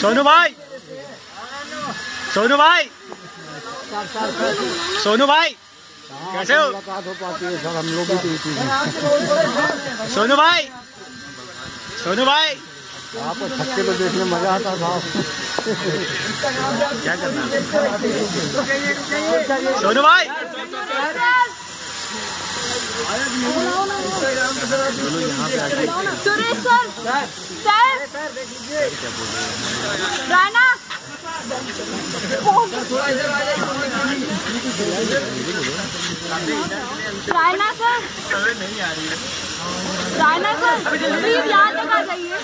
सोनू भाई। सोनू भाई। सोनू भाई। कैसे हो? सर हम लोग सोनू भाई। सोनू भाई। आपको छक्के पे देखने मज़ा आता था क्या करना सोनू भाई। Suresh sir. Sir Rana Raina sir. Raina sir please यहाँ तक आ जाइए